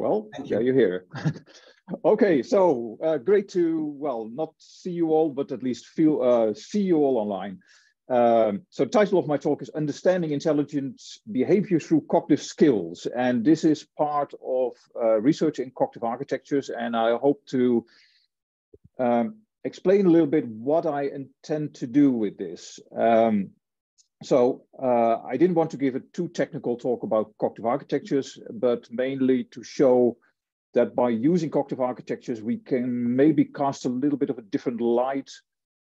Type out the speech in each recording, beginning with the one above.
Well, you. yeah, you're here. okay, so uh, great to, well, not see you all, but at least feel uh, see you all online. Um, so the title of my talk is Understanding Intelligent Behavior Through Cognitive Skills. And this is part of uh, research in cognitive architectures. And I hope to um, explain a little bit what I intend to do with this. Um, so uh, I didn't want to give a too technical talk about cognitive architectures, but mainly to show that by using cognitive architectures, we can maybe cast a little bit of a different light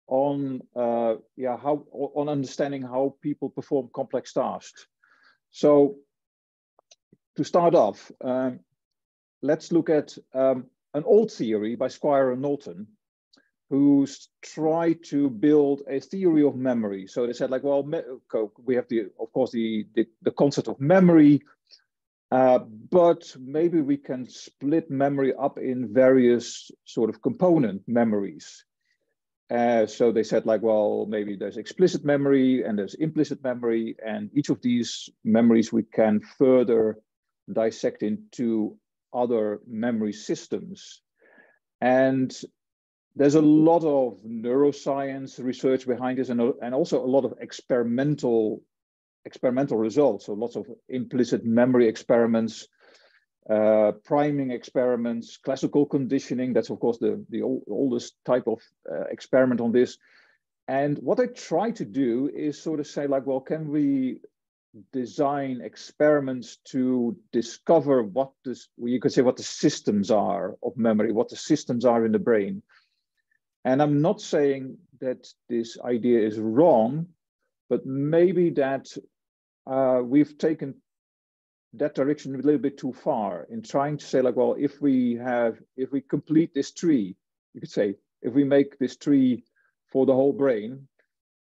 on uh, yeah how on understanding how people perform complex tasks. So to start off, um, let's look at um, an old theory by Squire and Knowlton, who's tried to build a theory of memory. So they said like, well, we have the, of course, the, the, the concept of memory, uh, but maybe we can split memory up in various sort of component memories. Uh, so they said like, well, maybe there's explicit memory and there's implicit memory, and each of these memories we can further dissect into other memory systems. And there's a lot of neuroscience research behind this and, and also a lot of experimental experimental results. So lots of implicit memory experiments, uh, priming experiments, classical conditioning. That's of course the, the old, oldest type of uh, experiment on this. And what I try to do is sort of say like, well, can we design experiments to discover what this, you could say what the systems are of memory, what the systems are in the brain. And I'm not saying that this idea is wrong, but maybe that uh, we've taken that direction a little bit too far in trying to say like, well, if we have, if we complete this tree, you could say, if we make this tree for the whole brain,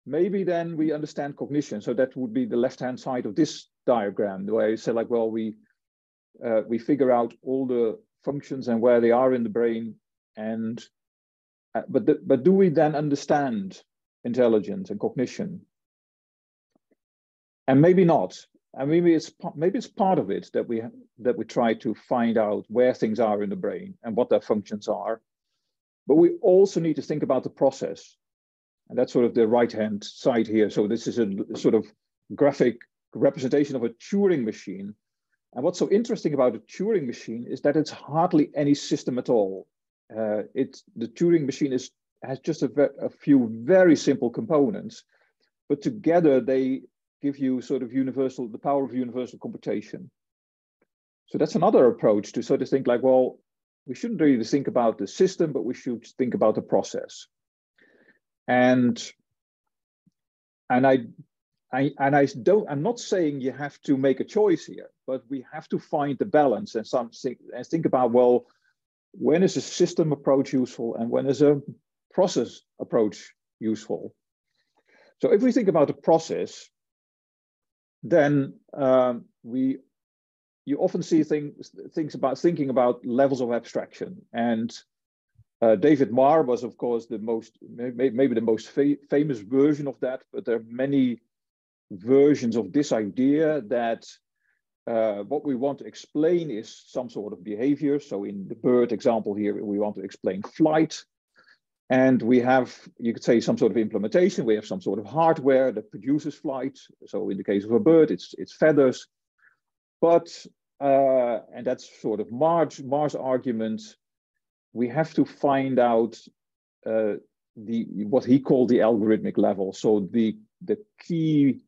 maybe then we understand cognition. So that would be the left-hand side of this diagram, where you say like, well, we uh, we figure out all the functions and where they are in the brain, and uh, but, the, but do we then understand intelligence and cognition? And maybe not. And maybe it's maybe it's part of it that we that we try to find out where things are in the brain and what their functions are. But we also need to think about the process, and that's sort of the right hand side here. So this is a sort of graphic representation of a Turing machine. And what's so interesting about a Turing machine is that it's hardly any system at all uh, it's the Turing machine is has just a, a, few very simple components, but together they give you sort of universal the power of universal computation. So that's another approach to sort of think like, well, we shouldn't really think about the system, but we should think about the process. And and I I, and I don't, I'm not saying you have to make a choice here, but we have to find the balance and something and think about, well, when is a system approach useful and when is a process approach useful? So if we think about a process, then um, we you often see things things about thinking about levels of abstraction. And uh, David Marr was, of course, the most maybe the most fa famous version of that. But there are many versions of this idea that uh, what we want to explain is some sort of behavior. So in the bird example here, we want to explain flight. And we have, you could say, some sort of implementation. We have some sort of hardware that produces flight. So in the case of a bird, it's, it's feathers. But, uh, and that's sort of Marr's, Marr's argument, we have to find out uh, the what he called the algorithmic level. So the, the key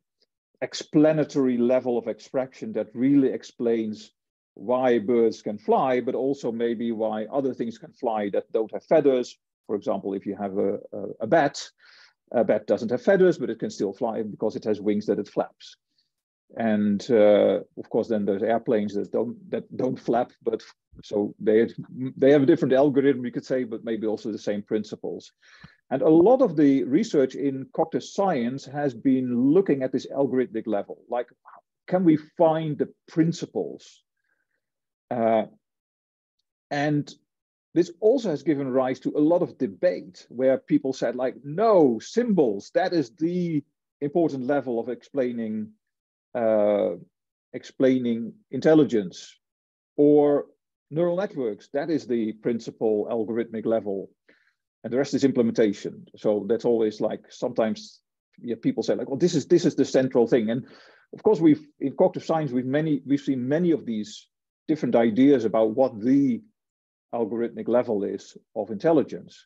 explanatory level of abstraction that really explains why birds can fly, but also maybe why other things can fly that don't have feathers. For example, if you have a, a, a bat, a bat doesn't have feathers, but it can still fly because it has wings that it flaps. And uh, of course, then there's airplanes that don't that don't flap, but so they they have a different algorithm, you could say, but maybe also the same principles. And a lot of the research in cognitive science has been looking at this algorithmic level, like can we find the principles? Uh, and this also has given rise to a lot of debate where people said like, no, symbols, that is the important level of explaining, uh, explaining intelligence. Or neural networks, that is the principal algorithmic level. And the rest is implementation. So that's always like sometimes yeah, people say like, well, this is this is the central thing. And of course, we've in cognitive science, we've many we've seen many of these different ideas about what the algorithmic level is of intelligence.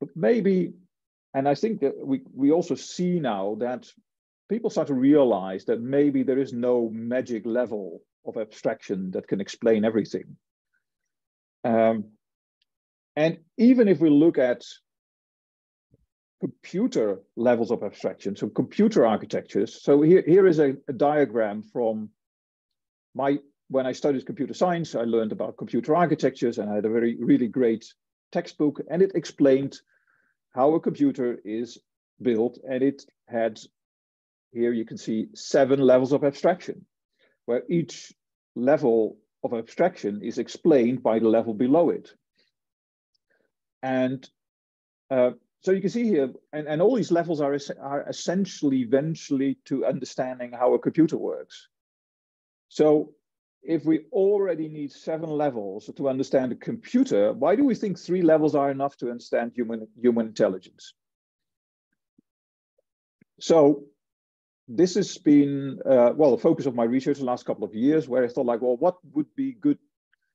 But maybe, and I think that we, we also see now that people start to realize that maybe there is no magic level of abstraction that can explain everything. Um, and even if we look at computer levels of abstraction, so computer architectures. So here, here is a, a diagram from my, when I studied computer science, I learned about computer architectures and I had a very, really great textbook and it explained how a computer is built and it had, here you can see seven levels of abstraction, where each level of abstraction is explained by the level below it. And uh, so you can see here, and, and all these levels are, are essentially eventually to understanding how a computer works. So if we already need seven levels to understand a computer, why do we think three levels are enough to understand human, human intelligence? So this has been, uh, well, the focus of my research the last couple of years, where I thought like, well, what would be good,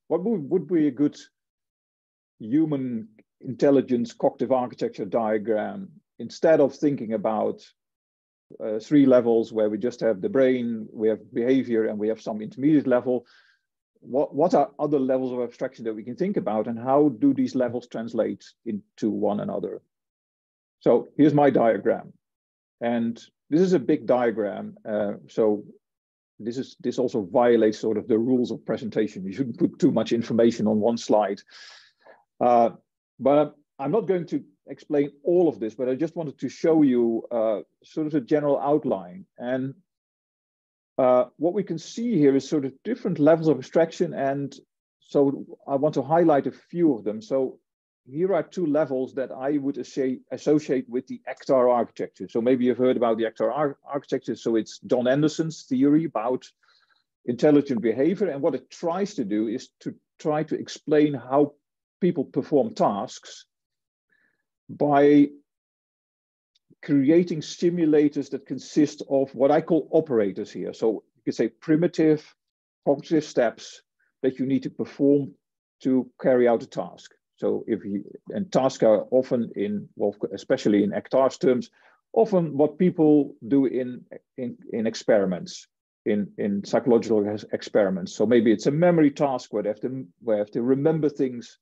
what would, would be a good human intelligence cognitive architecture diagram instead of thinking about uh, three levels where we just have the brain, we have behavior, and we have some intermediate level. What, what are other levels of abstraction that we can think about, and how do these levels translate into one another? So here's my diagram. And this is a big diagram. Uh, so this is this also violates sort of the rules of presentation. You shouldn't put too much information on one slide. Uh, but I'm not going to explain all of this, but I just wanted to show you uh, sort of a general outline. And uh, what we can see here is sort of different levels of abstraction. And so I want to highlight a few of them. So here are two levels that I would associate with the ACT-R architecture. So maybe you've heard about the ACT-R architecture. So it's John Anderson's theory about intelligent behavior. And what it tries to do is to try to explain how people perform tasks by creating stimulators that consist of what I call operators here. So you could say primitive cognitive steps that you need to perform to carry out a task. So if you, and tasks are often in, well, especially in ACT-R's terms, often what people do in, in, in experiments, in, in psychological experiments. So maybe it's a memory task where they have to, where they have to remember things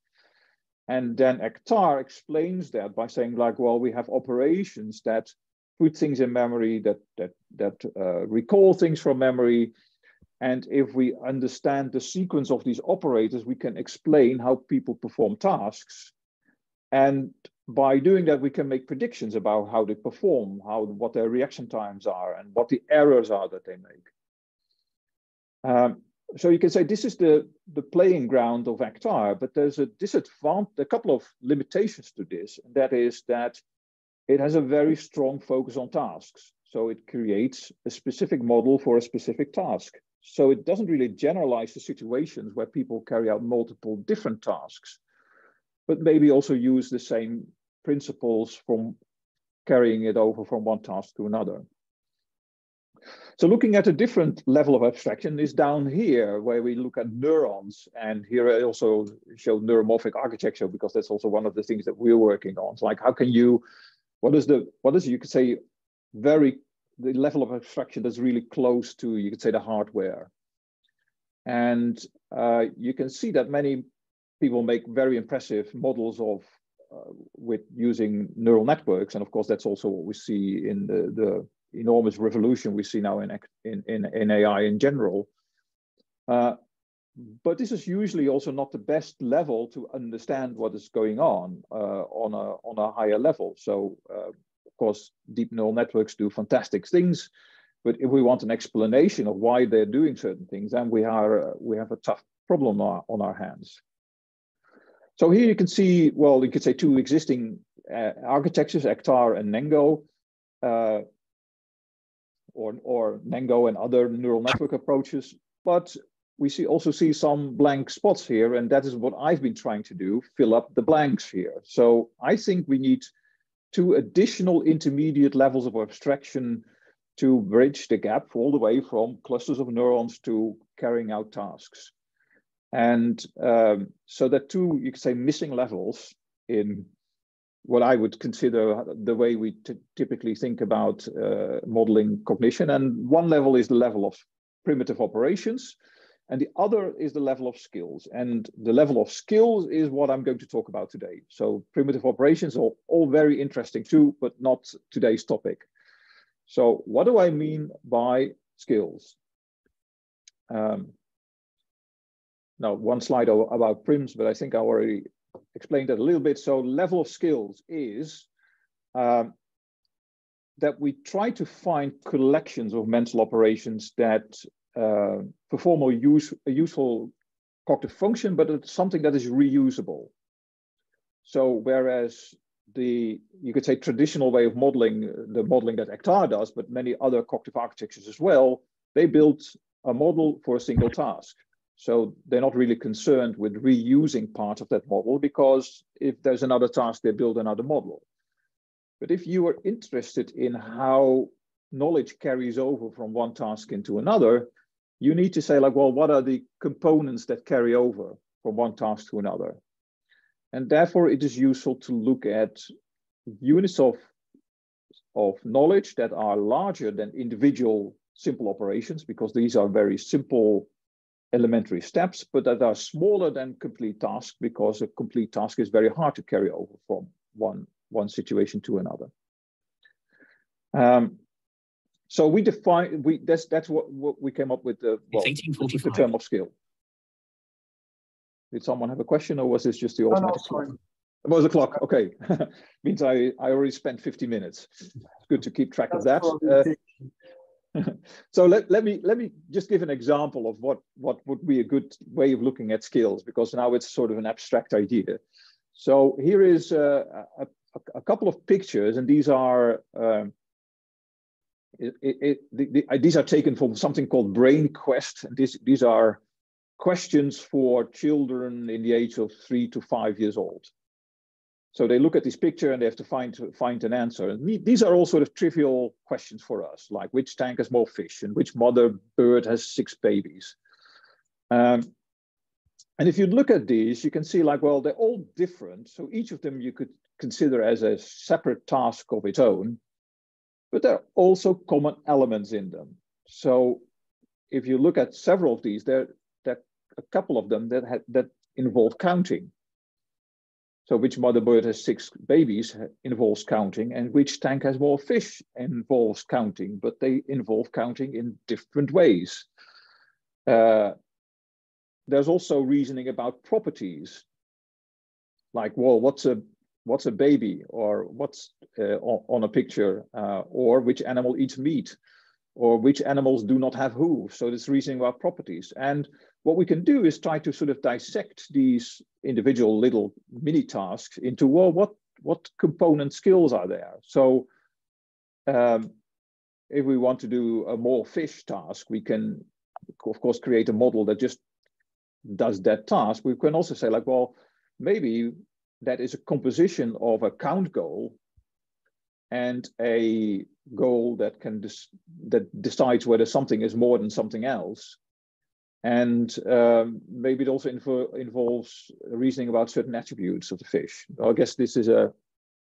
and then ACT-R explains that by saying like, well, we have operations that put things in memory, that, that, that uh, recall things from memory. And if we understand the sequence of these operators, we can explain how people perform tasks. And by doing that, we can make predictions about how they perform, how what their reaction times are, and what the errors are that they make. Um, so you can say this is the, the playing ground of ACT-R, but there's a disadvantage, a couple of limitations to this, and that is that it has a very strong focus on tasks. So it creates a specific model for a specific task. So it doesn't really generalize the situations where people carry out multiple different tasks, but maybe also use the same principles from carrying it over from one task to another. So looking at a different level of abstraction is down here, where we look at neurons. And here I also show neuromorphic architecture, because that's also one of the things that we're working on. It's like, how can you, what is the, what is, you could say, very, the level of abstraction that's really close to, you could say, the hardware. And uh, you can see that many people make very impressive models of uh, with using neural networks. And of course, that's also what we see in the, the enormous revolution we see now in, in, in, in AI in general. Uh, but this is usually also not the best level to understand what is going on uh, on, a, on a higher level. So, uh, of course, deep neural networks do fantastic things, but if we want an explanation of why they're doing certain things, then we, are, we have a tough problem on our, on our hands. So here you can see, well, you could say two existing uh, architectures, ACT-R and Nengo. Or, or Nengo and other neural network approaches. But we see also see some blank spots here, and that is what I've been trying to do, fill up the blanks here. So I think we need two additional intermediate levels of abstraction to bridge the gap all the way from clusters of neurons to carrying out tasks. And um, so that two, you could say, missing levels in what I would consider the way we typically think about uh, modeling cognition. And one level is the level of primitive operations, and the other is the level of skills. And the level of skills is what I'm going to talk about today. So primitive operations are all very interesting too, but not today's topic. So what do I mean by skills? Um, now, one slide about prims, but I think I already explained that a little bit. So level of skills is um, that we try to find collections of mental operations that uh, perform a, use, a useful cognitive function, but it's something that is reusable. So whereas the, you could say traditional way of modeling, the modeling that ACT-R does, but many other cognitive architectures as well, they built a model for a single task. So they're not really concerned with reusing part of that model because if there's another task, they build another model. But if you are interested in how knowledge carries over from one task into another, you need to say like, well, what are the components that carry over from one task to another? And therefore it is useful to look at units of, of knowledge that are larger than individual simple operations, because these are very simple elementary steps, but that are smaller than complete tasks because a complete task is very hard to carry over from one, one situation to another. Um, so we define we that's that's what, what we came up with the well, the term of skill. Did someone have a question, or was this just the automatic no, no, clock? It was a clock. Okay, means I I already spent 50 minutes. It's good to keep track that's of that. Uh, so let, let me let me just give an example of what what would be a good way of looking at skills because now it's sort of an abstract idea. So here is uh, a, a, a, couple of pictures, and these are um, it, it, the, the, uh, these are taken from something called Brain Quest. And this, these are questions for children in the age of three to five years old. So they look at this picture and they have to find find an answer. And these are all sort of trivial questions for us, like which tank has more fish and which mother bird has six babies. Um, and if you look at these, you can see like, well, they're all different. So each of them you could consider as a separate task of its own but there are also common elements in them. So if you look at several of these, there, there are a couple of them that, that involve counting. So which mother bird has six babies involves counting and which tank has more fish involves counting, but they involve counting in different ways. Uh, there's also reasoning about properties, like, well, what's a what's a baby or what's uh, on a picture uh, or which animal eats meat or which animals do not have hooves. So this reasoning about properties. And what we can do is try to sort of dissect these individual little mini tasks into, well, what, what component skills are there? So um, if we want to do a more fish task, we can, of course, create a model that just does that task. We can also say like, well, maybe that is a composition of a count goal and a goal that can that decides whether something is more than something else and um, maybe it also involves reasoning about certain attributes of the fish i guess this is a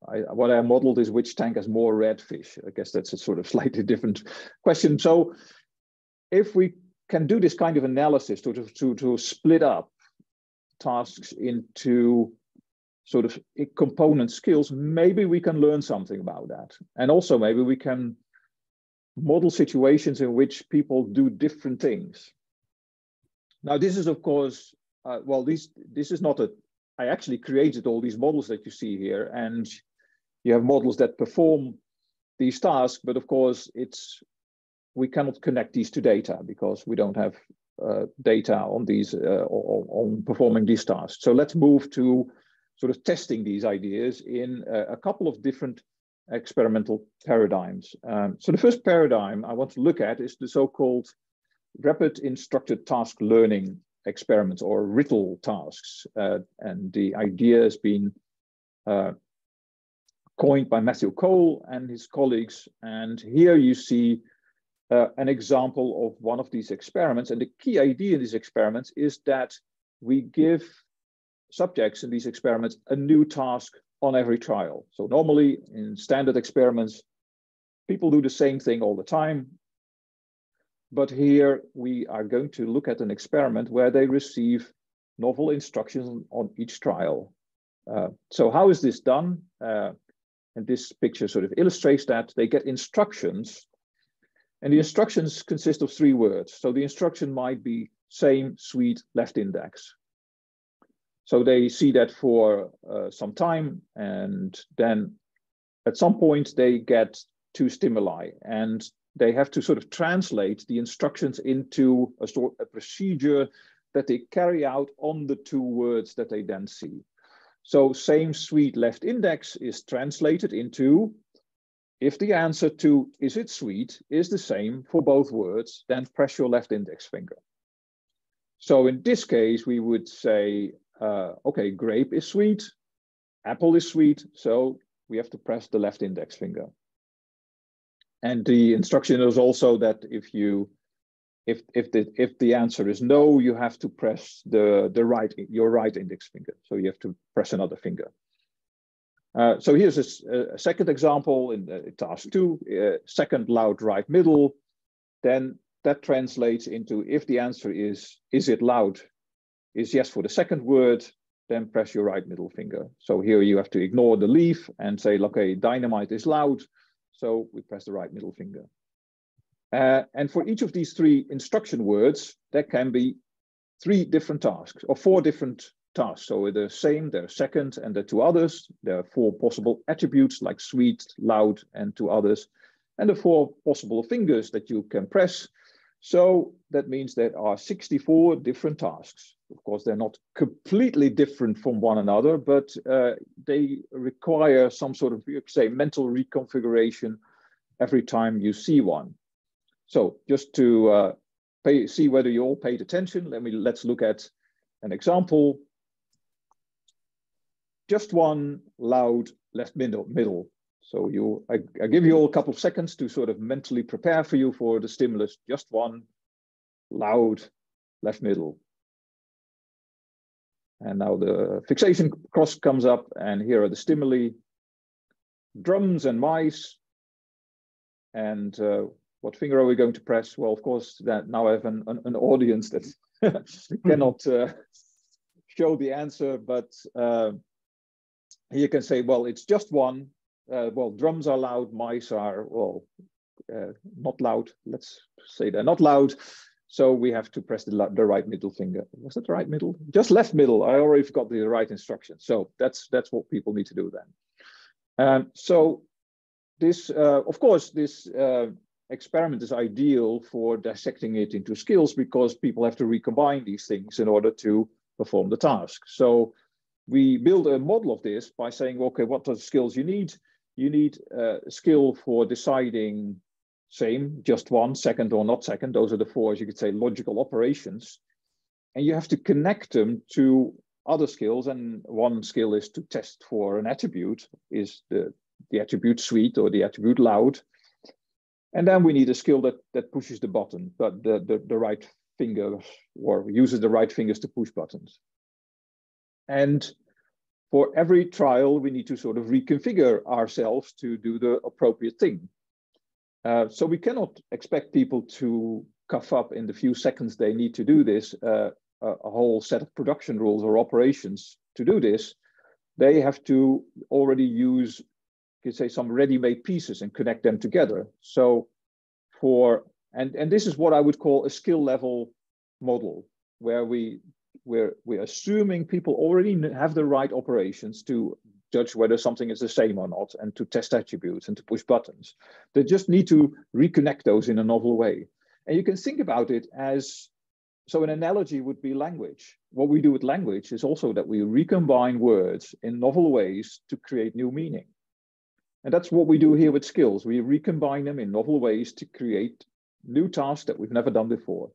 I, what i modeled is which tank has more red fish i guess that's a sort of slightly different question so if we can do this kind of analysis to, to, to split up tasks into sort of component skills, maybe we can learn something about that. And also maybe we can model situations in which people do different things. Now, this is of course, uh, well, this, this is not a, I actually created all these models that you see here and you have models that perform these tasks, but of course it's, we cannot connect these to data because we don't have uh, data on these, uh, on, performing these tasks. So let's move to sort of testing these ideas in a, a couple of different experimental paradigms. Um, so the first paradigm I want to look at is the so-called rapid instructed task learning experiments or RITL tasks. Uh, and the idea has been uh, coined by Matthew Cole and his colleagues. And here you see uh, an example of one of these experiments. And the key idea in these experiments is that we give subjects in these experiments a new task on every trial. So normally in standard experiments, people do the same thing all the time. But here we are going to look at an experiment where they receive novel instructions on each trial. Uh, so how is this done? Uh, and this picture sort of illustrates that they get instructions and the instructions consist of three words. So the instruction might be same, sweet, left index. So they see that for uh, some time and then at some point they get two stimuli and they have to sort of translate the instructions into a, sort, a procedure that they carry out on the two words that they then see. So same sweet left index is translated into if the answer to is it sweet is the same for both words, then press your left index finger. So in this case, we would say, uh, okay, grape is sweet, apple is sweet, so we have to press the left index finger. And the instruction is also that if you if if the if the answer is no, you have to press the the right your right index finger. So you have to press another finger. Uh, so here's a, a, second example in the task two, uh, second loud right middle. Then that translates into if the answer is is it loud, is yes for the second word, then press your right middle finger. So here you have to ignore the leaf and say, okay, dynamite is loud. So we press the right middle finger. Uh, and for each of these three instruction words, there can be three different tasks or four different tasks. So the same, the second and the two others. There are four possible attributes like sweet, loud, and two others. And the four possible fingers that you can press. So that means there are 64 different tasks. Of course, they're not completely different from one another, but uh, they require some sort of, say, mental reconfiguration every time you see one. So just to uh, pay, see whether you all paid attention, let me let's look at an example. Just one loud left middle. middle. So you, I, I give you all a couple of seconds to sort of mentally prepare for you for the stimulus. Just one loud left middle. And now the fixation cross comes up and here are the stimuli, drums and mice. And uh, what finger are we going to press? Well, of course, that now I have an, an, an audience that cannot uh, show the answer, but uh, you can say, well, it's just one. Uh, well, drums are loud, mice are, well, uh, not loud. Let's say they're not loud. So we have to press the, the right middle finger. Was that the right middle? Just left middle. I already forgot the right instruction. So that's that's what people need to do then. Um, so this, uh, of course, this uh, experiment is ideal for dissecting it into skills because people have to recombine these things in order to perform the task. So we build a model of this by saying, okay, what are the skills you need? You need a skill for deciding same, just one, second or not second. Those are the four, as you could say, logical operations. And you have to connect them to other skills. And one skill is to test for an attribute, is the, the attribute sweet or the attribute loud. And then we need a skill that, that pushes the button, but the, the, the right finger or uses the right fingers to push buttons. And for every trial, we need to sort of reconfigure ourselves to do the appropriate thing. Uh, so we cannot expect people to cough up in the few seconds they need to do this, uh, a, whole set of production rules or operations to do this. They have to already use you could say some ready-made pieces and connect them together. So for and and this is what I would call a skill level model where we we're we're assuming people already have the right operations to judge whether something is the same or not and to test attributes and to push buttons. They just need to reconnect those in a novel way. And you can think about it as so an analogy would be language. What we do with language is also that we recombine words in novel ways to create new meaning. And that's what we do here with skills. We recombine them in novel ways to create new tasks that we've never done before.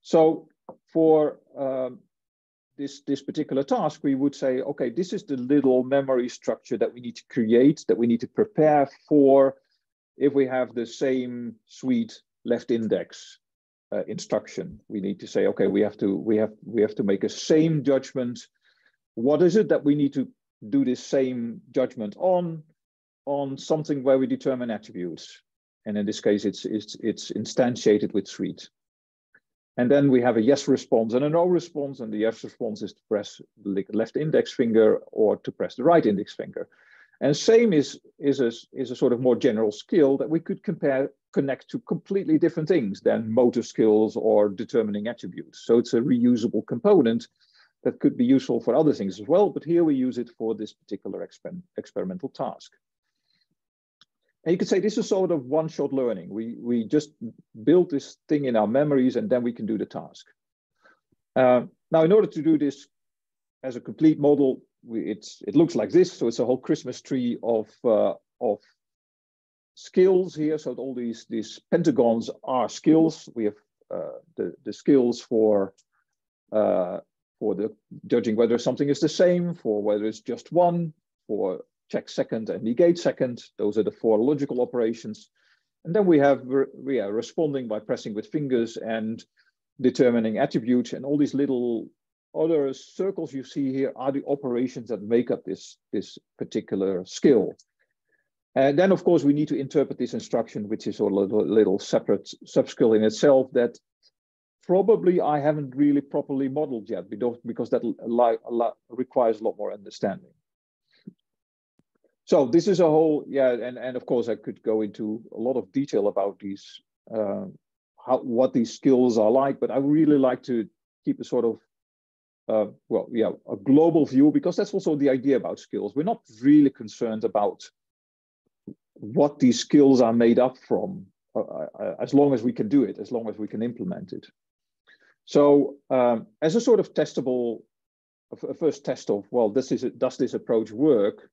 So for um, this, this particular task, we would say, okay, this is the little memory structure that we need to create, that we need to prepare for if we have the same sweet left index uh, instruction. We need to say, okay, we have to we have we have to make a same judgment. What is it that we need to do this same judgment on? On something where we determine attributes, and in this case, it's it's it's instantiated with sweet. And then we have a yes response and a no response. And the yes response is to press the left index finger or to press the right index finger. And same is, is, a, is a sort of more general skill that we could compare, connect to completely different things than motor skills or determining attributes. So it's a reusable component that could be useful for other things as well. But here we use it for this particular exper experimental task. And you could say this is sort of one-shot learning. We, we just build this thing in our memories and then we can do the task. Uh, now, in order to do this as a complete model, we, it's, it looks like this. So it's a whole Christmas tree of, uh, of skills here. So all these, these pentagons are skills. We have uh, the, the skills for, uh, for the judging whether something is the same, for whether it's just one, for check second and negate second. Those are the four logical operations. And then we have we are responding by pressing with fingers and determining attributes and all these little other circles you see here are the operations that make up this, this particular skill. And then, of course, we need to interpret this instruction, which is a little, little separate subskill in itself that probably I haven't really properly modeled yet because, because that requires a lot more understanding so this is a whole yeah and and of course i could go into a lot of detail about these uh, how what these skills are like but i really like to keep a sort of uh, well yeah a global view because that's also the idea about skills. We're not really concerned about what these skills are made up from uh, uh as long as we can do it as long as we can implement it. So um, as a sort of testable a first test of well this is does this approach work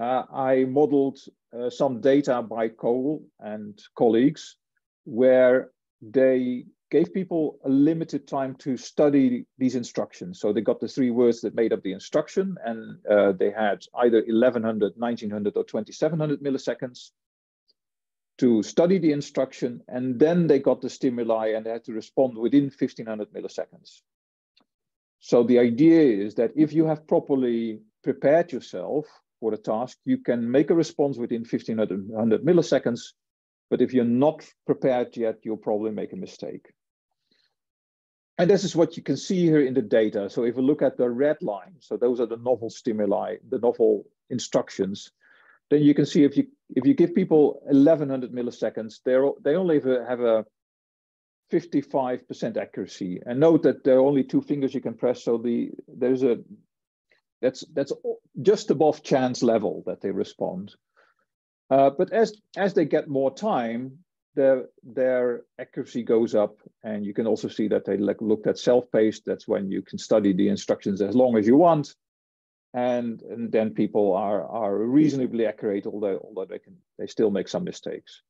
uh, I modeled uh, some data by Cole and colleagues where they gave people a limited time to study these instructions. So they got the three words that made up the instruction and uh, they had either 1100, 1900 or 2700 milliseconds to study the instruction and then they got the stimuli and they had to respond within 1500 milliseconds. So the idea is that if you have properly prepared yourself for the task, you can make a response within 1500 milliseconds, but if you're not prepared yet, you'll probably make a mistake. And this is what you can see here in the data. So if we look at the red line, so those are the novel stimuli, the novel instructions, then you can see if you if you give people 1100 milliseconds, they're, they only have a, have a 55% accuracy. And note that there are only two fingers you can press, so the there's a that's that's just above chance level that they respond. Uh, but as as they get more time, their their accuracy goes up, and you can also see that they like looked at self-paced. That's when you can study the instructions as long as you want, and and then people are are reasonably accurate, although although they can they still make some mistakes.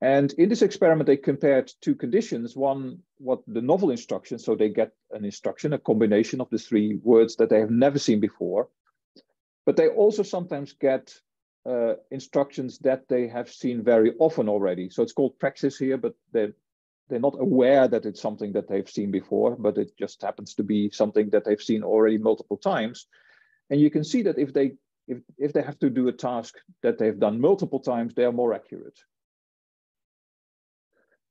And in this experiment, they compared two conditions. One, what the novel instruction, so they get an instruction, a combination of the three words that they have never seen before. But they also sometimes get uh, instructions that they have seen very often already. So it's called praxis here, but they're, they're not aware that it's something that they've seen before, but it just happens to be something that they've seen already multiple times. And you can see that if they if, if they have to do a task that they've done multiple times, they are more accurate.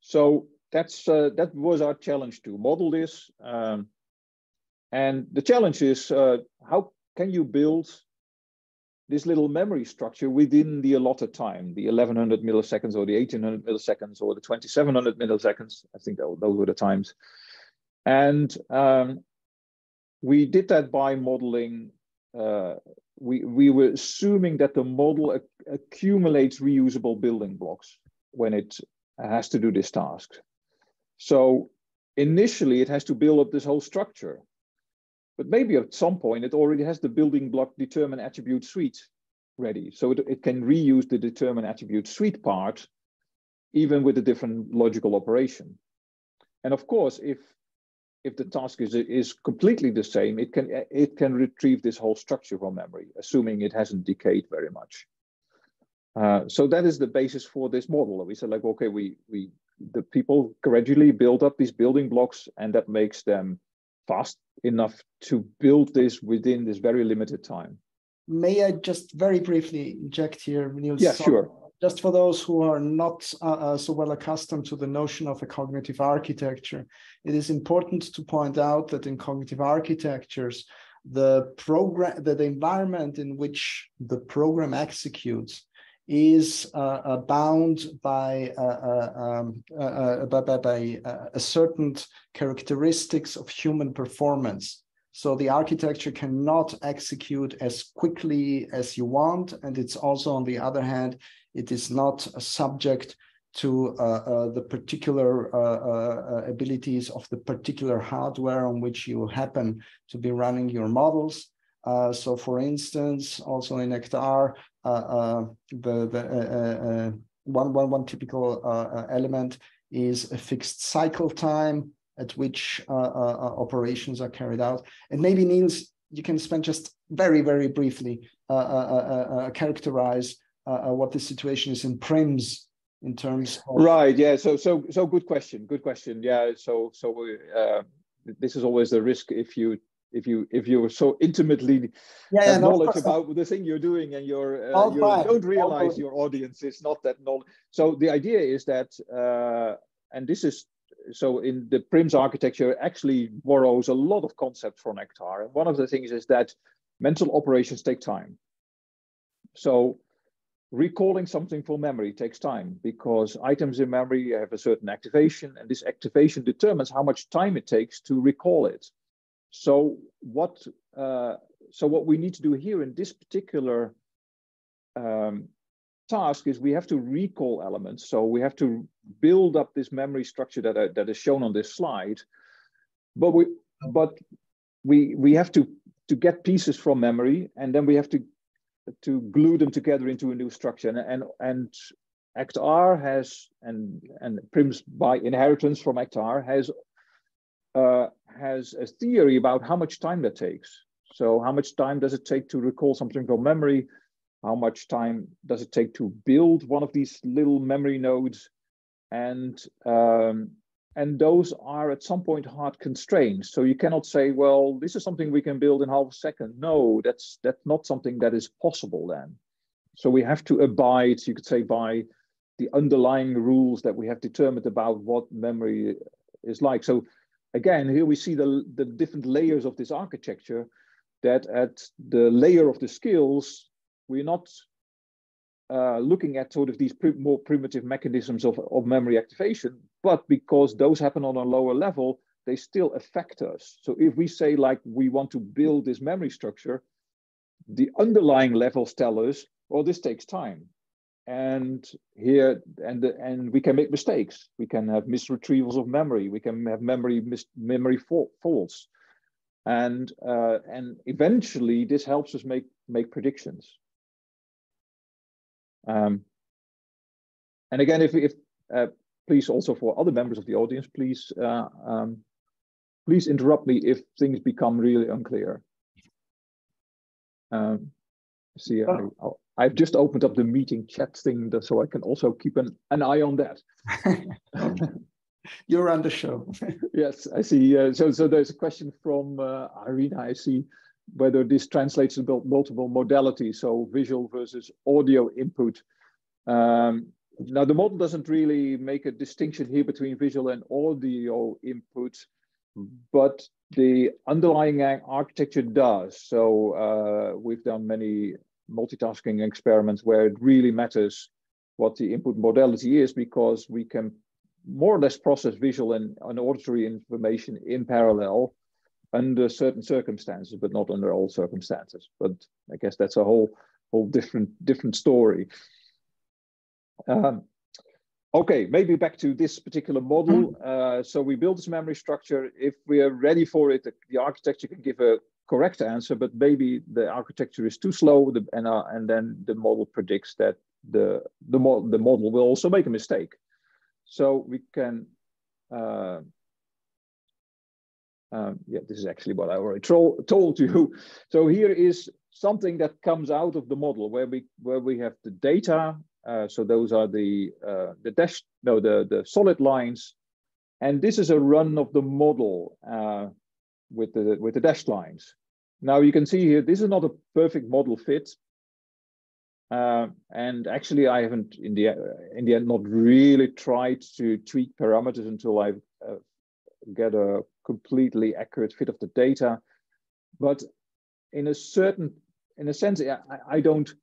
So that's uh, that was our challenge to model this. Um, and the challenge is uh, how can you build this little memory structure within the allotted time, the 1100 milliseconds or the 1800 milliseconds or the 2700 milliseconds. I think those were the times. And um, we did that by modeling. Uh, we, we were assuming that the model accumulates reusable building blocks when it has to do this task. So initially it has to build up this whole structure. But maybe at some point it already has the building block determine attribute sweet ready. So it, it can reuse the determine attribute sweet part even with a different logical operation. And of course, if if the task is is completely the same, it can it can retrieve this whole structure from memory, assuming it hasn't decayed very much. Uh, so that is the basis for this model. We said like, okay, we we the people gradually build up these building blocks, and that makes them fast enough to build this within this very limited time. May I just very briefly inject here, Niels? Yeah, sure just for those who are not uh, uh, so well accustomed to the notion of a cognitive architecture, it is important to point out that in cognitive architectures, the program, the, the environment in which the program executes is uh, uh bound by, uh, um, by, by, by a certain characteristics of human performance. So the architecture cannot execute as quickly as you want. And it's also, on the other hand, it is not subject to uh, uh, the particular uh, abilities of the particular hardware on which you happen to be running your models. Uh, so for instance, also in uh, the, the one, one, one typical element is a fixed cycle time at which operations are carried out. And maybe Niels, you can spend just very, very briefly characterize uh, uh, what the situation is in Prims in terms of right yeah so so so good question good question yeah so so uh, this is always the risk if you if you if you're so intimately yeah, yeah knowledge no, about the thing you're doing and you're uh, you don't realize your audience is not that knowledge so the idea is that uh, and this is so in the prims architecture actually borrows a lot of concepts from ACT-R and one of the things is that mental operations take time. So recalling something from memory takes time because items in memory have a certain activation and this activation determines how much time it takes to recall it. So what, uh, so what we need to do here in this particular um, task is we have to recall elements. So we have to build up this memory structure that, uh, that is shown on this slide, but we, but we, we have to, to get pieces from memory and then we have to to glue them together into a new structure. And, and, and ACT-R has, and, and Prims by inheritance from ACT-R has, uh, has a theory about how much time that takes. So how much time does it take to recall something from memory? How much time does it take to build one of these little memory nodes? And um, and those are at some point hard constraints. So you cannot say, well, this is something we can build in half a second. No, that's that's not something that is possible then. So we have to abide, you could say, by the underlying rules that we have determined about what memory is like. So again, here we see the, the different layers of this architecture that at the layer of the skills, we're not uh, looking at sort of these more primitive mechanisms of, of memory activation, but because those happen on a lower level, they still affect us. So if we say like we want to build this memory structure, the underlying levels tell us, well, this takes time. And here, and and we can make mistakes. We can have misretrievals of memory. We can have memory mis memory faults, and uh, and eventually this helps us make make predictions. Um, and again, if, if uh, please also for other members of the audience, please uh, um, please interrupt me if things become really unclear. Um, see, oh. I, have just opened up the meeting chat thing so I can also keep an, an eye on that. You're on the show. yes, I see. Uh, so, so there's a question from uh, Irina. I see whether this translates to multiple modalities, so visual versus audio input. Um, now, the model doesn't really make a distinction here between visual and audio input, but the underlying architecture does. So uh, we've done many multitasking experiments where it really matters what the input modality is because we can more or less process visual and, and auditory information in parallel under certain circumstances, but not under all circumstances. But I guess that's a whole whole different different story. Um, okay, maybe back to this particular model. Hmm. Uh, so we build this memory structure. If we are ready for it, the, the, architecture can give a correct answer, but maybe the architecture is too slow, the, and uh, and then the model predicts that the the, the model will also make a mistake. So we can uh, Um, yeah, this is actually what I already told you. So here is something that comes out of the model where we where we have the data. Uh, so those are the uh, the dash no the the solid lines, and this is a run of the model uh, with the with the dashed lines. Now you can see here this is not a perfect model fit, uh, and actually I haven't in the in the end not really tried to tweak parameters until I uh, get a completely accurate fit of the data. But in a certain in a sense, I, I don't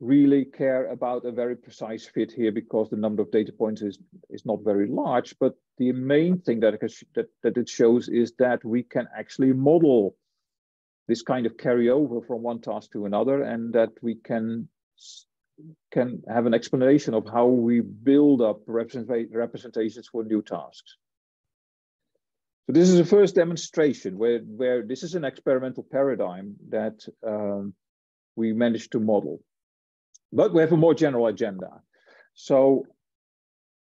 really care about a very precise fit here because the number of data points is, is not very large. But the main thing that, that, that it shows is that we can actually model this kind of carryover from one task to another and that we can can have an explanation of how we build up representations for new tasks. So this is the first demonstration where, where this is an experimental paradigm that um, we managed to model. But we have a more general agenda. So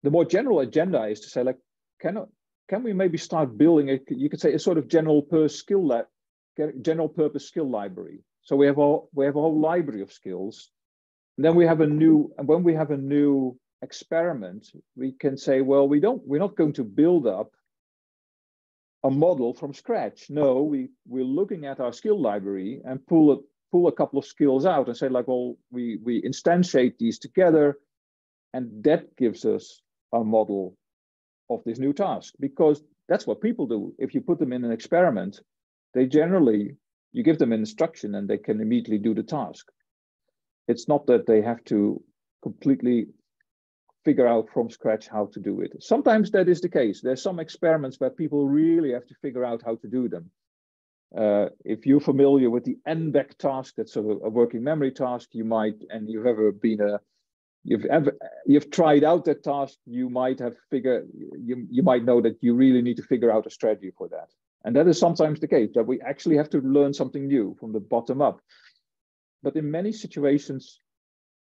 the more general agenda is to say, like, can, can we maybe start building a, you could say a sort of general per skill lab, general purpose skill library. So we have a, we have a whole library of skills. And then we have a new, and when we have a new experiment, we can say, well, we don't, we're not going to build up a model from scratch. No, we, we're looking at our skill library and pull a, pull a couple of skills out and say like, well, we, we instantiate these together and that gives us a model of this new task because that's what people do. If you put them in an experiment, they generally, you give them an instruction and they can immediately do the task. It's not that they have to completely figure out from scratch how to do it. Sometimes that is the case. There's some experiments where people really have to figure out how to do them. Uh, if you're familiar with the n-back task, that's a, a, working memory task, you might, and you've ever been a, you've ever, you've tried out that task, you might have figured, you, you might know that you really need to figure out a strategy for that. And that is sometimes the case, that we actually have to learn something new from the bottom up. But in many situations,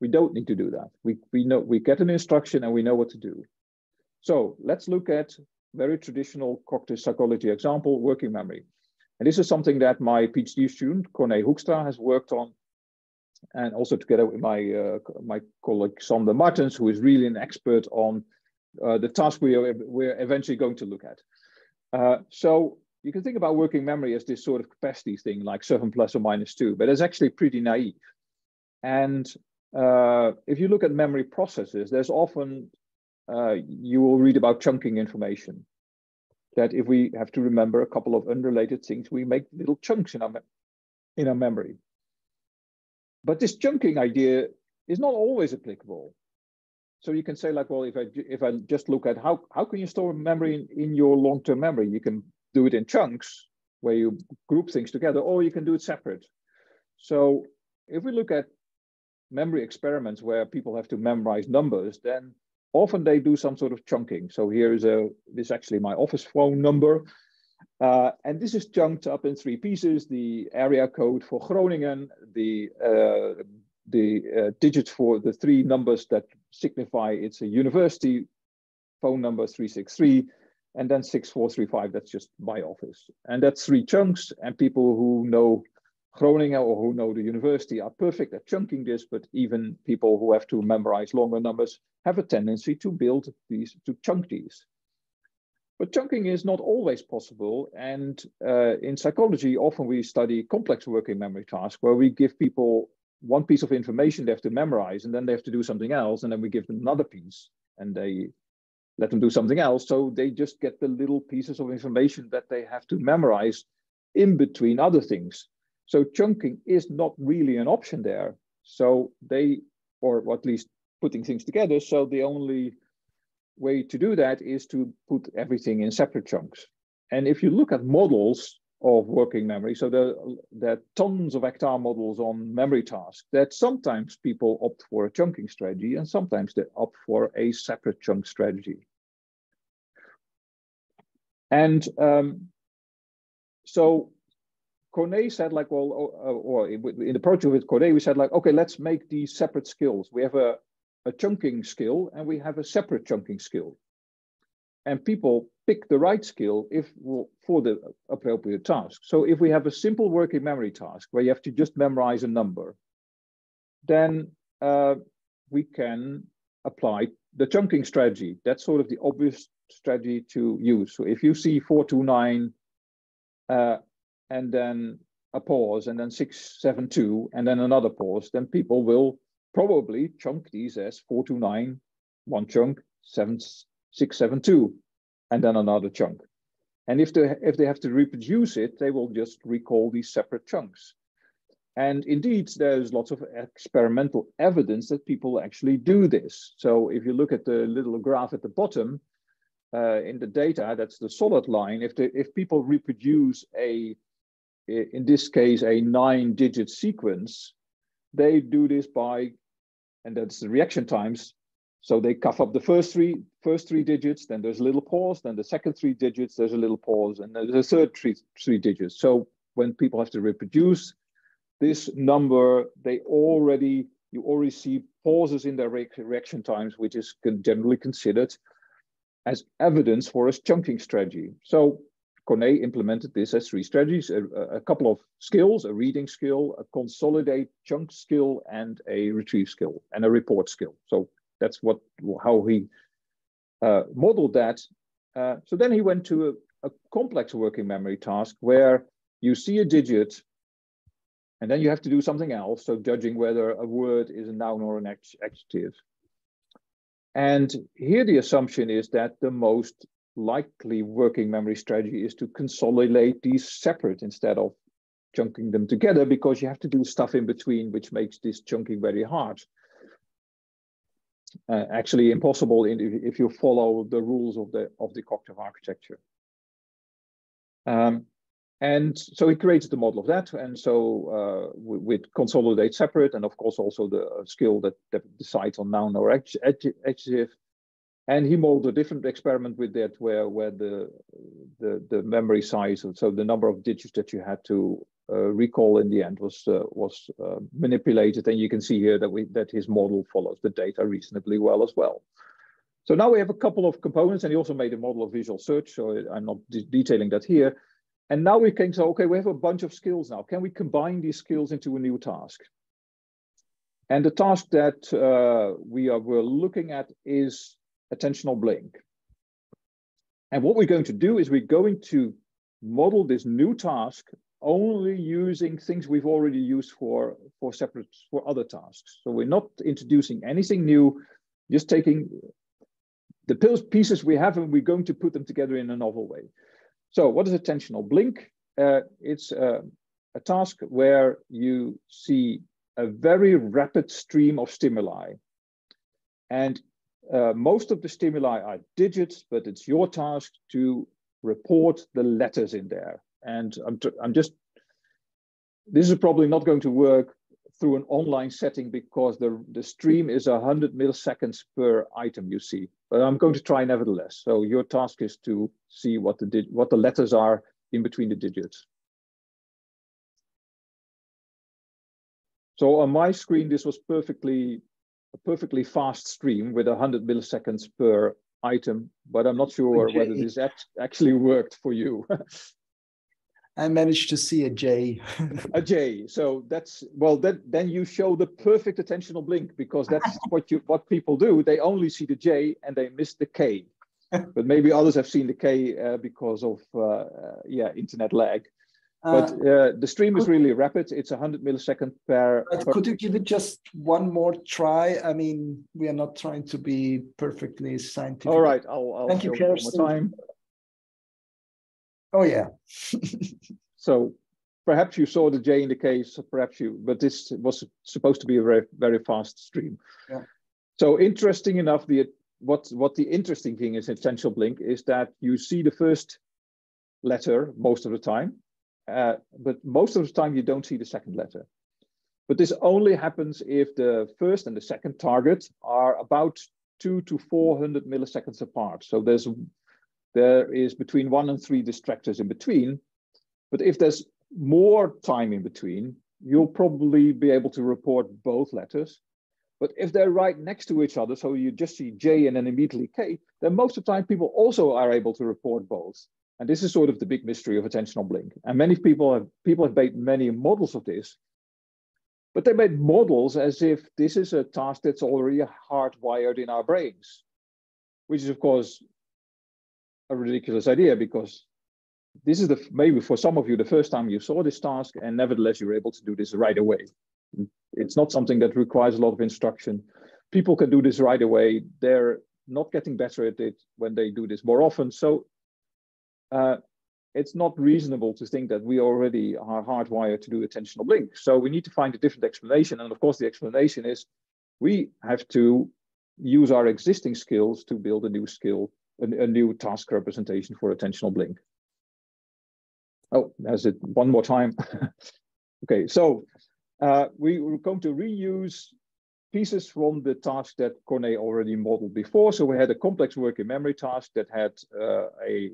we don't need to do that. We, we know we get an instruction and we know what to do. So let's look at very traditional cognitive psychology example, working memory. And this is something that my PhD student, Corné Hoekstra, has worked on. And also together with my, uh, my colleague Sander Martens, who is really an expert on uh, the task we are, we're eventually going to look at. Uh, so you can think about working memory as this sort of capacity thing, like seven plus or minus two, but it's actually pretty naive. And uh, if you look at memory processes, there's often, uh, you will read about chunking information. That if we have to remember a couple of unrelated things, we make little chunks in our, in our memory. But this chunking idea is not always applicable. So you can say like, well, if I, if I just look at how, how can you store memory in, in your long-term memory? You can do it in chunks where you group things together, or you can do it separate. So if we look at memory experiments where people have to memorize numbers, then often they do some sort of chunking. So here is a this is actually my office phone number. Uh, and this is chunked up in three pieces, the area code for Groningen, the, uh, the uh, digits for the three numbers that signify it's a university phone number 363, and then 6435, that's just my office. And that's three chunks, and people who know Groningen or who know the university are perfect at chunking this, but even people who have to memorize longer numbers have a tendency to build these, to chunk these. But chunking is not always possible. And uh, in psychology, often we study complex working memory tasks where we give people one piece of information they have to memorize and then they have to do something else. And then we give them another piece and they let them do something else. So they just get the little pieces of information that they have to memorize in between other things. So chunking is not really an option there. So they, or at least putting things together. So the only way to do that is to put everything in separate chunks. And if you look at models of working memory, so there, there are tons of ACT-R models on memory tasks that sometimes people opt for a chunking strategy and sometimes they opt for a separate chunk strategy. And um, so Corné said like, well, or, in the project with Corné, we said like, okay, let's make these separate skills. We have a, a chunking skill and we have a separate chunking skill. and people pick the right skill if for the appropriate task. So if we have a simple working memory task where you have to just memorize a number, then uh, we can apply the chunking strategy. That's sort of the obvious strategy to use. So if you see 429 uh, and then a pause and then 672 and then another pause, then people will probably chunk these as 429, one chunk, 7672, and then another chunk. And if they, if they have to reproduce it, they will just recall these separate chunks. And indeed, there's lots of experimental evidence that people actually do this. So if you look at the little graph at the bottom, uh, in the data, that's the solid line. If, the, if people reproduce a, in this case, a nine digit sequence, they do this by, and that's the reaction times. So they cough up the first three, first three digits, then there's a little pause, then the second three digits, there's a little pause, and there's a third three, three digits. So when people have to reproduce this number, they already, you already see pauses in their reaction times, which is generally considered as evidence for a chunking strategy. So Corné implemented this as three strategies, a, a, couple of skills, a reading skill, a consolidate chunk skill, and a retrieve skill, and a report skill. So that's what how he uh, modeled that. Uh, so then he went to a, a complex working memory task where you see a digit and then you have to do something else. So judging whether a word is a noun or an adjective. And here the assumption is that the most likely working memory strategy is to consolidate these separate instead of chunking them together because you have to do stuff in between, which makes this chunking very hard. Uh, actually impossible in, if you follow the rules of the of the cognitive architecture. Um, and so he created the model of that. And so uh, with consolidate separate, and of course also the skill that, that decides on noun or adjective. And he modeled a different experiment with that, where where the the, the memory size, and so the number of digits that you had to uh, recall in the end was uh, was uh, manipulated. And you can see here that we that his model follows the data reasonably well as well. So now we have a couple of components, and he also made a model of visual search. So I'm not de detailing that here. And now we can say, okay, we have a bunch of skills now. Can we combine these skills into a new task? And the task that uh, we are we're looking at is attentional blink. And what we're going to do is we're going to model this new task only using things we've already used for, for separate, for other tasks. So we're not introducing anything new, just taking the pieces we have and we're going to put them together in a novel way. So what is attentional blink? Uh, it's uh, a task where you see a very rapid stream of stimuli. And uh, most of the stimuli are digits, but it's your task to report the letters in there. And I'm, I'm just, this is probably not going to work through an online setting because the, the stream is 100 milliseconds per item you see. But I'm going to try nevertheless. So your task is to see what the, what the letters are in between the digits. So on my screen, this was perfectly a perfectly fast stream with 100 milliseconds per item, but I'm not sure okay. whether this act actually worked for you. I managed to see a J. a J. So that's well. Then then you show the perfect attentional blink because that's what you what people do. They only see the J and they miss the K. but maybe others have seen the K uh, because of uh, uh, yeah internet lag. But uh, uh, the stream is really rapid. It's 100 millisecond per, per. Could you give it just one more try? I mean, we are not trying to be perfectly scientific. All right, I'll, I'll Thank you, Kirsten. time. Oh yeah. so perhaps you saw the J in the case, perhaps you, but this was supposed to be a very, very fast stream. Yeah. So interesting enough, the what what the interesting thing is in attentional blink is that you see the first letter most of the time, uh, but most of the time you don't see the second letter. But this only happens if the first and the second target are about two to 400 milliseconds apart. So there's there is between one and three distractors in between. But if there's more time in between, you'll probably be able to report both letters. But if they're right next to each other, so you just see J and then immediately K, then most of the time people also are able to report both. And this is sort of the big mystery of attentional blink. And many people have people have made many models of this, but they made models as if this is a task that's already hardwired in our brains, which is of course a ridiculous idea because this is the maybe for some of you the first time you saw this task, and nevertheless you're able to do this right away. It's not something that requires a lot of instruction. People can do this right away. They're not getting better at it when they do this more often. So uh, it's not reasonable to think that we already are hardwired to do attentional blink. So we need to find a different explanation. And of course, the explanation is we have to use our existing skills to build a new skill, a, a new task representation for attentional blink. Oh, there's it one more time. okay, so uh, we were going to reuse pieces from the task that Corné already modeled before. So we had a complex working memory task that had uh, a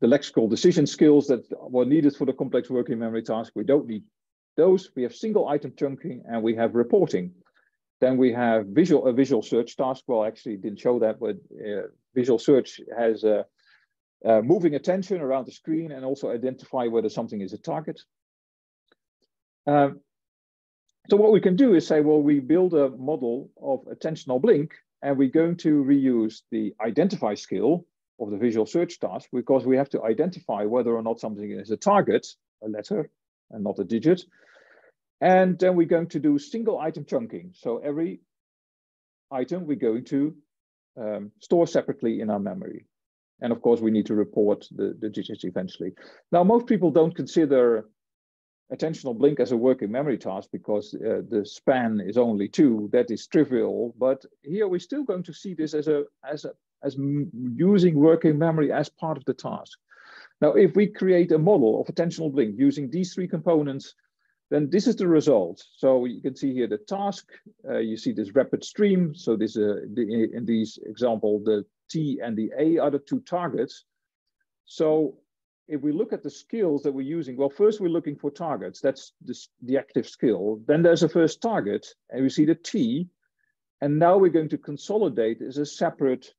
the lexical decision skills that were needed for the complex working memory task. We don't need those. We have single item chunking and we have reporting. Then we have visual a visual search task. Well, actually didn't show that, but uh, visual search has a uh, moving attention around the screen and also identify whether something is a target. Um, so what we can do is say, well, we build a model of attentional blink and we're going to reuse the identify skill of the visual search task because we have to identify whether or not something is a target, a letter and not a digit. And then we're going to do single item chunking. So every item we're going to um, store separately in our memory. And of course, we need to report the, the digits eventually. Now, most people don't consider attentional blink as a working memory task because uh, the span is only two. That is trivial. But here we're still going to see this as a as a as using working memory as part of the task. Now, if we create a model of attentional blink using these three components, then this is the result. So you can see here the task, uh, you see this rapid stream. So this uh, the, in these example, the T and the A are the two targets. So if we look at the skills that we're using, well, first we're looking for targets. That's this, the active skill. Then there's a first target, and we see the T. And now we're going to consolidate as a separate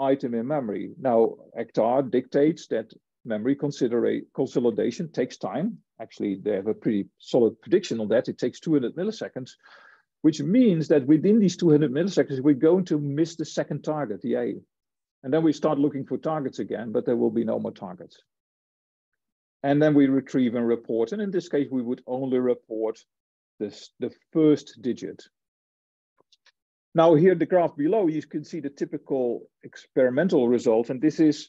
item in memory. Now, ACT-R dictates that memory consolidation takes time. Actually, they have a pretty solid prediction on that. It takes 200 milliseconds, which means that within these 200 milliseconds, we're going to miss the second target, the A. And then we start looking for targets again, but there will be no more targets. And then we retrieve and report. And in this case, we would only report this, the first digit. Now here, the graph below, you can see the typical experimental result. And this is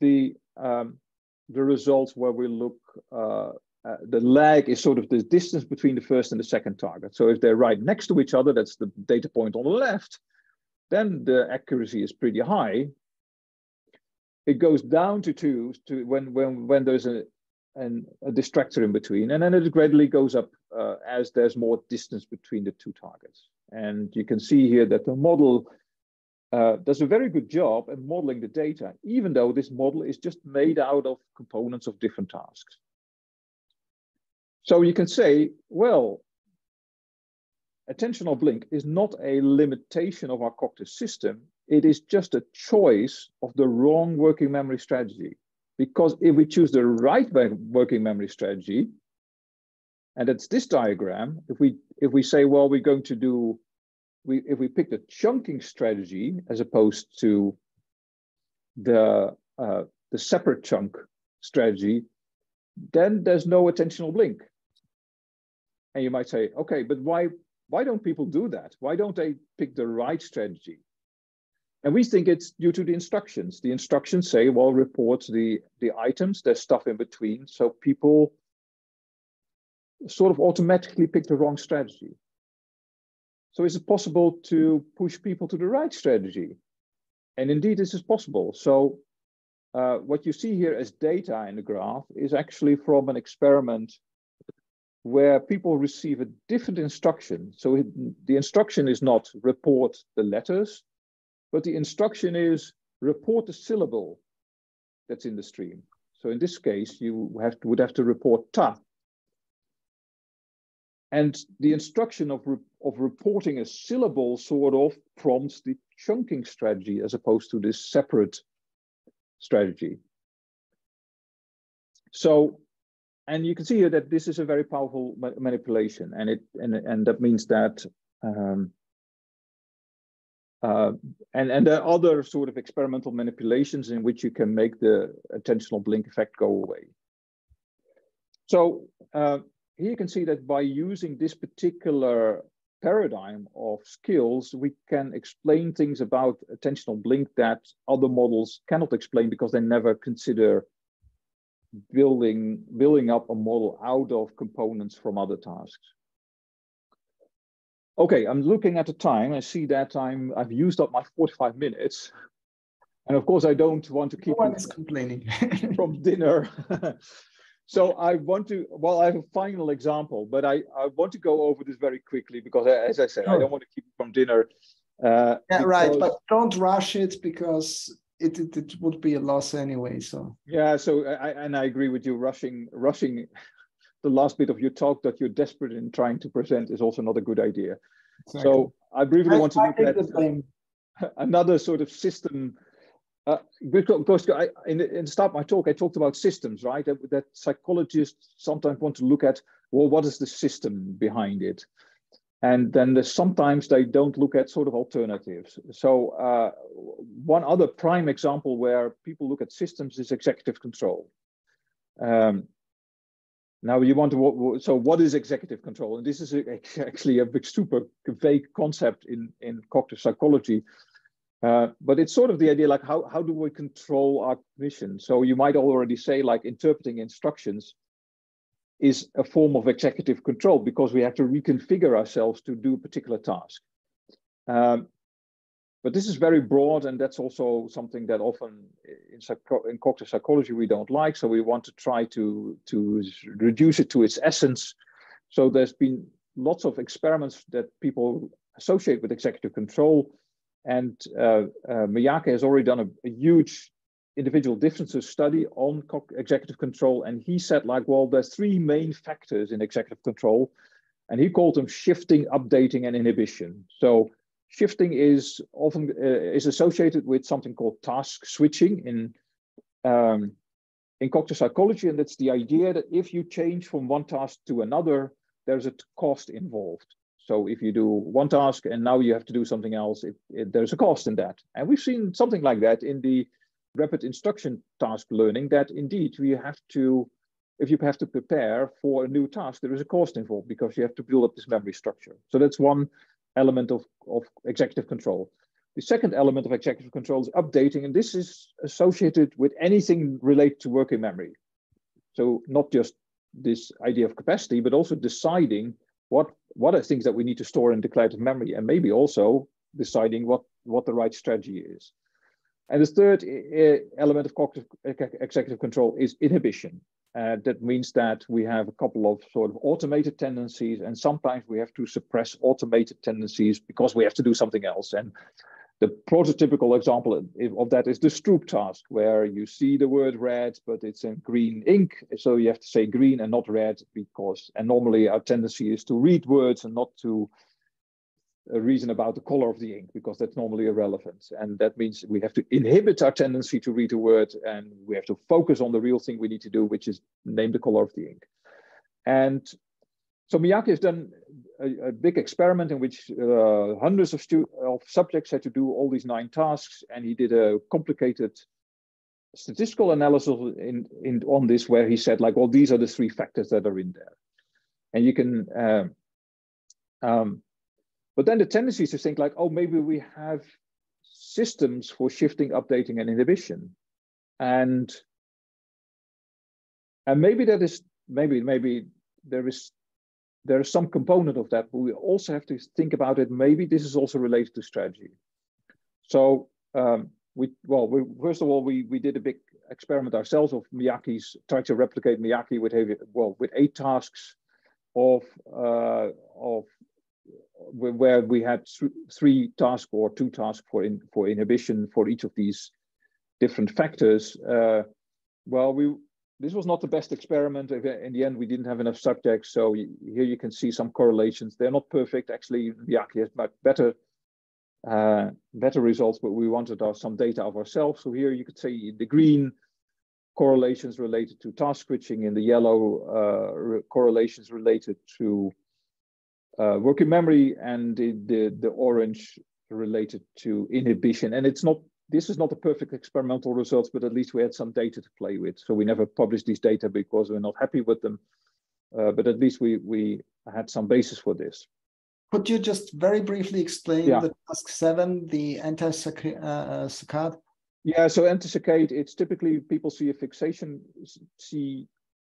the, um, the results where we look, uh, uh, the lag is sort of the distance between the first and the second target. So if they're right next to each other, that's the data point on the left, then the accuracy is pretty high it goes down to two to when when when there's a an, a distractor in between, and then it gradually goes up uh, as there's more distance between the two targets. And you can see here that the model uh, does a very good job at modeling the data, even though this model is just made out of components of different tasks. So you can say, well, attentional blink is not a limitation of our cognitive system. It is just a choice of the wrong working memory strategy. Because if we choose the right working memory strategy, and it's this diagram, if we if we say, well, we're going to do, we if we pick the chunking strategy as opposed to the uh, the separate chunk strategy, then there's no attentional blink. And you might say, okay, but why why don't people do that? Why don't they pick the right strategy? And we think it's due to the instructions. The instructions say, well, report the, the items, there's stuff in between. So people sort of automatically pick the wrong strategy. So is it possible to push people to the right strategy? And indeed, this is possible. So uh, what you see here as data in the graph is actually from an experiment where people receive a different instruction. So it, the instruction is not report the letters, but the instruction is report the syllable that's in the stream. So in this case, you have to, would have to report ta. And the instruction of, re of reporting a syllable sort of prompts the chunking strategy as opposed to this separate strategy. So, and you can see here that this is a very powerful ma manipulation, and it and and that means that um, uh, and and there are other sort of experimental manipulations in which you can make the attentional blink effect go away. So uh, here you can see that by using this particular paradigm of skills, we can explain things about attentional blink that other models cannot explain because they never consider building, building up a model out of components from other tasks. Okay, I'm looking at the time. I see that I'm, I've used up my 45 minutes. And of course, I don't want to keep no one is complaining from dinner. so I want to, well, I have a final example, but I, I want to go over this very quickly because as I said, sure. I don't want to keep you from dinner. Uh, yeah, right. But don't rush it because it, it, it would be a loss anyway. So yeah, so I and I agree with you. Rushing rushing the last bit of your talk that you're desperate in trying to present is also not a good idea. Exactly. So I briefly I, want to look at another sort of system. Uh, because I, in, in the start of my talk, I talked about systems, right? That, that psychologists sometimes want to look at, well, what is the system behind it? and then sometimes they don't look at sort of alternatives. So uh, one other prime example where people look at systems is executive control. Um, now you want to, so what is executive control? And this is actually a big, super vague concept in, in cognitive psychology. Uh, but it's sort of the idea like how, how do we control our cognition? So you might already say like interpreting instructions is a form of executive control because we have to reconfigure ourselves to do a particular task. Um, but this is very broad, and that's also something that often in, in cognitive psychology we don't like. So we want to try to, to reduce it to its essence. So there's been lots of experiments that people associate with executive control. And uh, uh, Miyake has already done a, a huge individual differences study on executive control. And he said like, well, there's three main factors in executive control. And he called them shifting, updating, and inhibition. So shifting is often uh, is associated with something called task switching in um, in cognitive psychology, and that's the idea that if you change from one task to another, there's a cost involved. So if you do one task and now you have to do something else, it, it, there's a cost in that. And we've seen something like that in the rapid instruction task learning that indeed we have to, if you have to prepare for a new task, there is a cost involved because you have to build up this memory structure. So that's one element of, of executive control. The second element of executive control is updating, and this is associated with anything related to working memory. So not just this idea of capacity, but also deciding what what are things that we need to store in declarative memory, and maybe also deciding what what the right strategy is. And the third element of cognitive executive control is inhibition. Uh, that means that we have a couple of sort of automated tendencies, and sometimes we have to suppress automated tendencies because we have to do something else. And the prototypical example of that is the Stroop task, where you see the word red, but it's in green ink. So you have to say green and not red because, and normally our tendency is to read words and not to uh, reason about the color of the ink because that's normally irrelevant. And that means we have to inhibit our tendency to read a word and we have to focus on the real thing we need to do, which is name the color of the ink. And so Miyake has done a, a big experiment in which uh, hundreds of, of subjects had to do all these nine tasks. And he did a complicated statistical analysis in, in, on this where he said like, well, these are the three factors that are in there. And you can, uh, um, but then the tendency is to think like, oh, maybe we have systems for shifting, updating, and inhibition. And and maybe that is maybe maybe there is there is some component of that, but we also have to think about it. Maybe this is also related to strategy. So um, we well, we, first of all, we we did a big experiment ourselves of Miyake's trying to replicate Miyake with well with eight tasks of uh, of where we had th three tasks or two tasks for in, for inhibition for each of these different factors. Uh, well, we this was not the best experiment. In the end, we didn't have enough subjects. So here you can see some correlations. They're not perfect. Actually, Miyake has better, uh, better results, but we wanted our, some data of ourselves. So here you could see the green correlations related to task switching, in the yellow uh, re correlations related to uh, working memory, and the, the, the orange related to inhibition. And it's not this is not a perfect experimental results, but at least we had some data to play with. So we never published these data because we're not happy with them. Uh, but at least we we had some basis for this. Could you just very briefly explain yeah. the task seven, the anti-saccade? Uh, yeah, so anti-saccade, it's typically people see a fixation, see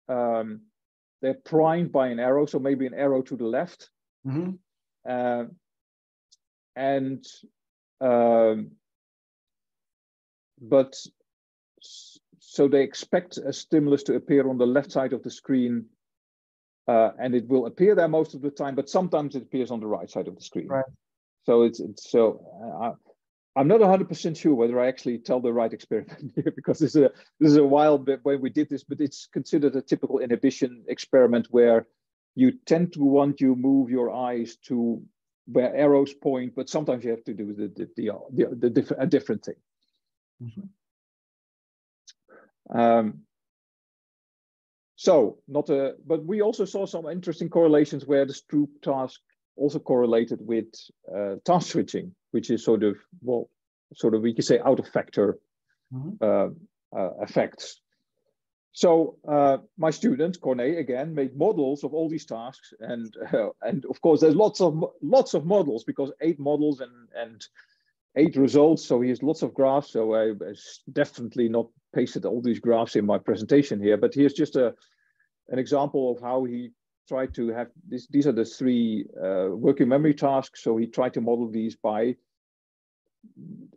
um, they're primed by an arrow, so maybe an arrow to the left. Mm -hmm. uh, and um, but so they expect a stimulus to appear on the left side of the screen uh, and it will appear there most of the time, but sometimes it appears on the right side of the screen. Right. So it's, it's so uh, I'm not 100% sure whether I actually tell the right experiment here because this is a this is a while bit when we did this, but it's considered a typical inhibition experiment where you tend to want to move your eyes to where arrows point, but sometimes you have to do the the the, the, the diff a different thing. Mm -hmm. um, so not a, but we also saw some interesting correlations where the Stroop task also correlated with uh, task switching, which is sort of well, sort of we could say out of factor mm -hmm. uh, uh, effects. So uh, my student Corné again made models of all these tasks, and uh, and of course there's lots of lots of models because eight models and and eight results. So he has lots of graphs. So I, definitely not pasted all these graphs in my presentation here, but here's just a an example of how he tried to have this. These are the three uh, working memory tasks. So he tried to model these by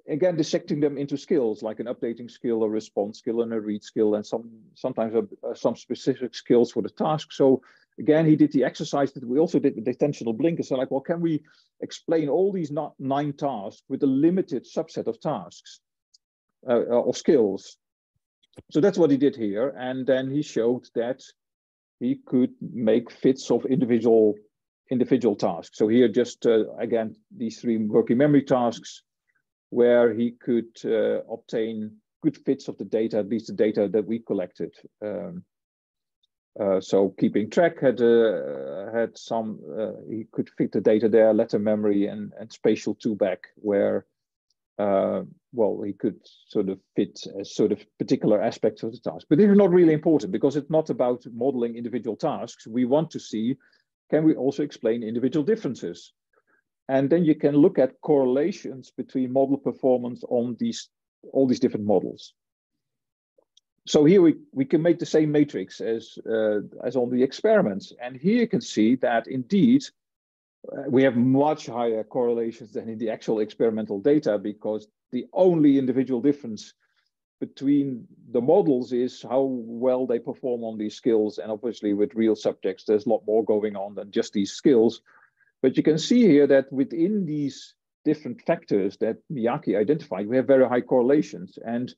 again dissecting them into skills like an updating skill, a response skill, and a read skill, and some sometimes uh, some specific skills for the task. So again, he did the exercise that we also did with the attentional blinkers. So like, well, can we explain all these nine tasks with a limited subset of tasks uh, uh, or skills? So that's what he did here. And then he showed that he could make fits of individual individual tasks. So here just, uh, again, these three working memory tasks where he could uh, obtain good fits of the data, at least the data that we collected. Um, uh, so keeping track had uh, had some uh, he could fit the data there, letter memory and and spatial two back where uh, well he could sort of fit sort of particular aspects of the task. But this is not really important because it's not about modeling individual tasks. We want to see can we also explain individual differences, and then you can look at correlations between model performance on these all these different models so here we, we can make the same matrix as, uh, as on the experiments. And here you can see that indeed, uh, we have much higher correlations than in the actual experimental data because the only individual difference between the models is how well they perform on these skills. And obviously with real subjects, there's a lot more going on than just these skills. But you can see here that within these different factors that Miyake identified, we have very high correlations. And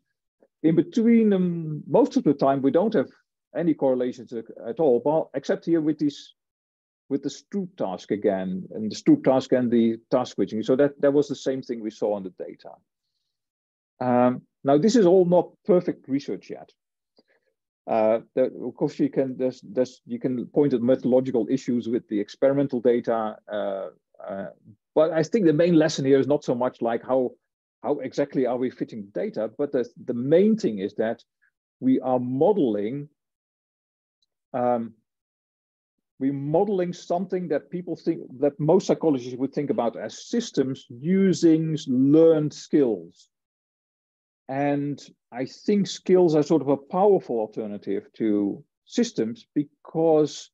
in between them, most of the time we don't have any correlations at all, but except here with these with the Stroop task again, and the Stroop task and the task switching. So that, that was the same thing we saw on the data. Um, now, this is all not perfect research yet. Uh, of course, you can there's, there's, you can point at methodological issues with the experimental data, uh, uh, but I think the main lesson here is not so much like how how exactly are we fitting data? But the, the main thing is that we are modeling, um, we're modeling something that people think, that most psychologists would think about as systems using learned skills. And I think skills are sort of a powerful alternative to systems because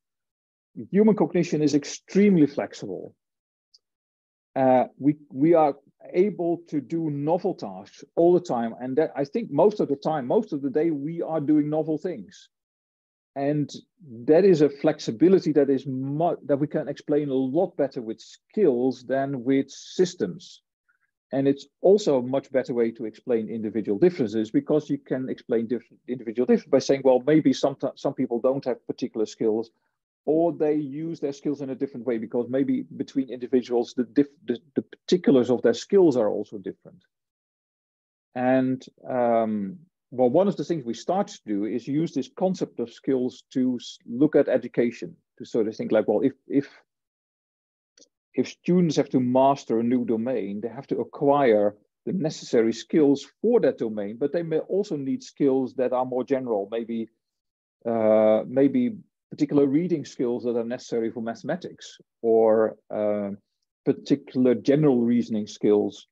human cognition is extremely flexible. Uh, we, we are able to do novel tasks all the time. And that I think most of the time, most of the day, we are doing novel things. And that is a flexibility that is that we can explain a lot better with skills than with systems. and it's also a much better way to explain individual differences because you can explain different individual differences by saying, well, maybe some, some people don't have particular skills or they use their skills in a different way because maybe between individuals, the, diff, the, the particulars of their skills are also different. And um, well, one of the things we start to do is use this concept of skills to look at education, to sort of think like, well, if, if if students have to master a new domain, they have to acquire the necessary skills for that domain, but they may also need skills that are more general, maybe uh, maybe particular reading skills that are necessary for mathematics or uh, particular general reasoning skills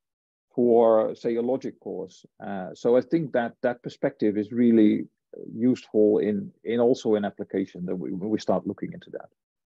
for say a logic course. Uh, so I think that that perspective is really useful in in also in application that we we start looking into that.